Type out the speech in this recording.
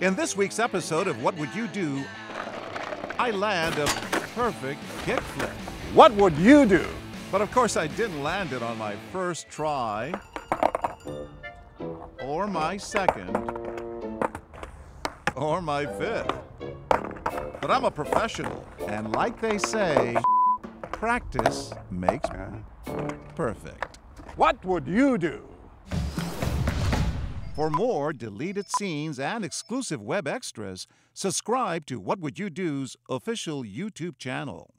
In this week's episode of What Would You Do, I land a perfect kickflip. What would you do? But of course, I didn't land it on my first try, or my second, or my fifth. But I'm a professional, and like they say, practice makes uh-huh. perfect. What would you do? For more deleted scenes and exclusive web extras, subscribe to What Would You Do's official YouTube channel.